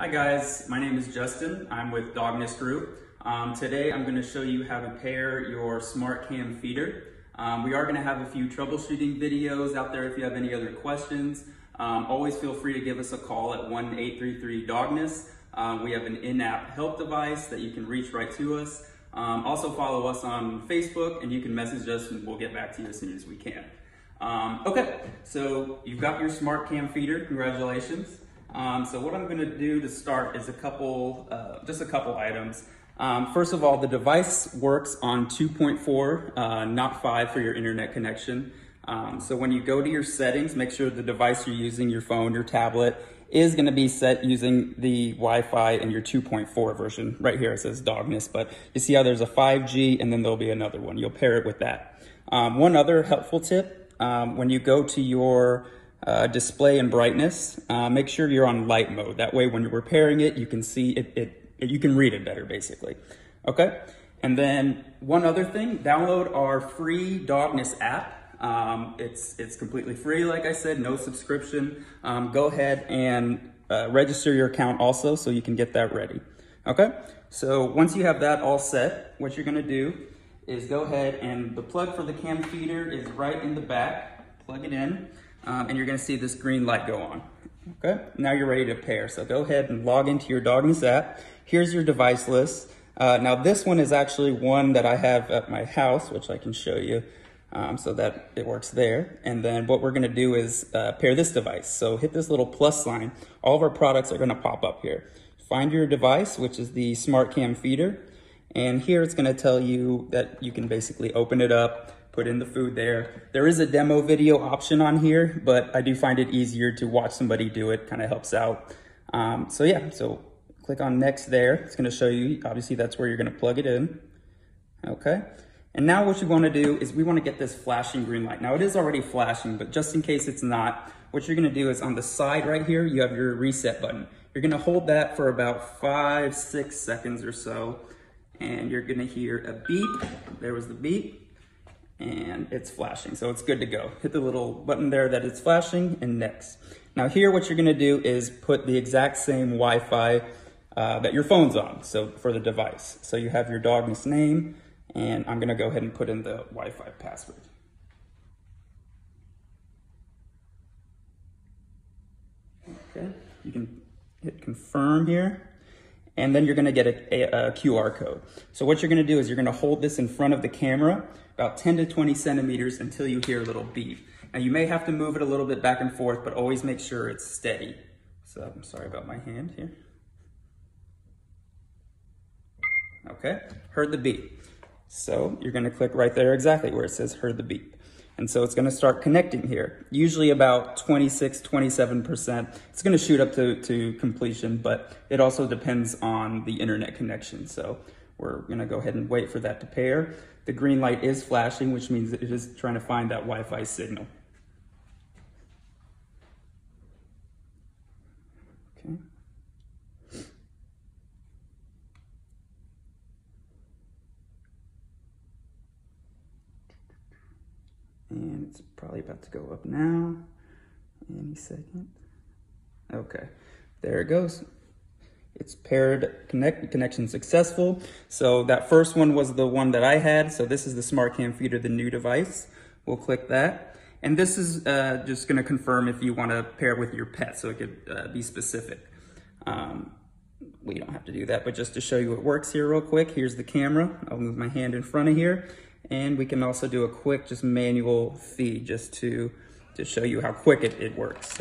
Hi guys, my name is Justin. I'm with Dogness Group. Um, today I'm going to show you how to pair your smart cam feeder. Um, we are going to have a few troubleshooting videos out there if you have any other questions. Um, always feel free to give us a call at 1-833-DOGNESS. Um, we have an in-app help device that you can reach right to us. Um, also follow us on Facebook and you can message us and we'll get back to you as soon as we can. Um, okay, so you've got your smart cam feeder, congratulations. Um, so what I'm gonna do to start is a couple, uh, just a couple items. Um, first of all, the device works on 2.4, uh, not 5 for your internet connection. Um, so when you go to your settings, make sure the device you're using, your phone, your tablet, is going to be set using the Wi-Fi in your 2.4 version. Right here it says Dogness, but you see how there's a 5G and then there'll be another one. You'll pair it with that. Um, one other helpful tip, um, when you go to your uh, display and brightness, uh, make sure you're on light mode. That way when you're repairing it, you can see it, it, it you can read it better basically. Okay? And then one other thing, download our free Dogness app. Um, it's, it's completely free, like I said, no subscription. Um, go ahead and uh, register your account also so you can get that ready. Okay, so once you have that all set, what you're gonna do is go ahead and the plug for the cam feeder is right in the back. Plug it in, um, and you're gonna see this green light go on. Okay, now you're ready to pair. So go ahead and log into your Dogness app. Here's your device list. Uh, now this one is actually one that I have at my house, which I can show you um, so that it works there. And then what we're gonna do is uh, pair this device. So hit this little plus sign. All of our products are gonna pop up here. Find your device, which is the Smart Cam feeder. And here it's gonna tell you that you can basically open it up, put in the food there. There is a demo video option on here, but I do find it easier to watch somebody do it, kind of helps out. Um, so yeah, so click on next there. It's gonna show you, obviously that's where you're gonna plug it in. Okay. And now what you wanna do is we wanna get this flashing green light. Now it is already flashing, but just in case it's not, what you're gonna do is on the side right here, you have your reset button. You're gonna hold that for about five, six seconds or so, and you're gonna hear a beep. There was the beep, and it's flashing, so it's good to go. Hit the little button there that it's flashing, and next. Now here, what you're gonna do is put the exact same Wi-Fi uh, that your phone's on, so for the device. So you have your dog's name, and I'm gonna go ahead and put in the Wi-Fi password. Okay, you can hit confirm here, and then you're gonna get a, a, a, QR code. So what you're gonna do is you're gonna hold this in front of the camera about 10 to 20 centimeters until you hear a little beep. Now you may have to move it a little bit back and forth, but always make sure it's steady. So I'm sorry about my hand here. Okay, heard the beep. So you're gonna click right there exactly where it says heard the beep. And so it's gonna start connecting here, usually about 26, 27%. It's gonna shoot up to, to completion, but it also depends on the internet connection. So we're gonna go ahead and wait for that to pair. The green light is flashing, which means it is trying to find that Wi-Fi signal. Okay. And it's probably about to go up now. Any second. Okay, there it goes. It's paired connect connection successful. So that first one was the one that I had. So this is the Smart Cam Feeder, the new device. We'll click that. And this is uh, just gonna confirm if you wanna pair with your pet so it could uh, be specific. Um, we don't have to do that, but just to show you it works here real quick, here's the camera. I'll move my hand in front of here. And we can also do a quick just manual feed just to, to show you how quick it, it works.